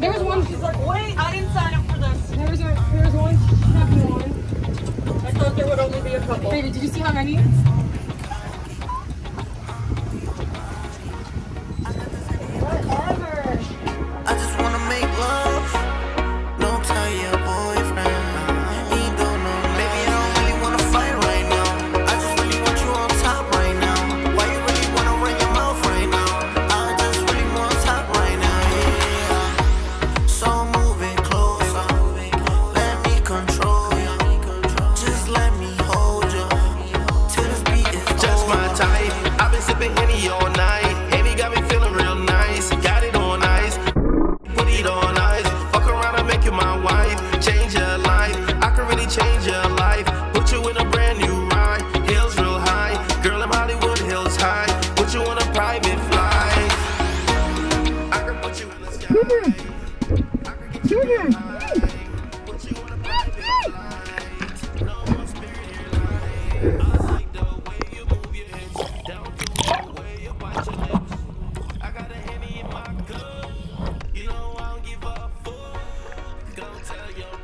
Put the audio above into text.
there was one. She's like, wait, I didn't sign up for this. There was a, there was one happy one. I thought there would only be a couple. Baby, did you see how many? sipping Henny all night. Henny got me feeling real nice. Got it on ice. Put it on ice. Fuck around and make you my wife. Change your life. I can really change your life. Put you in a brand new ride. Hills real high. Girl, I'm Hollywood Hills High. Put you on a private flight. I can put you in the sky. Junior. Junior. gon' tell your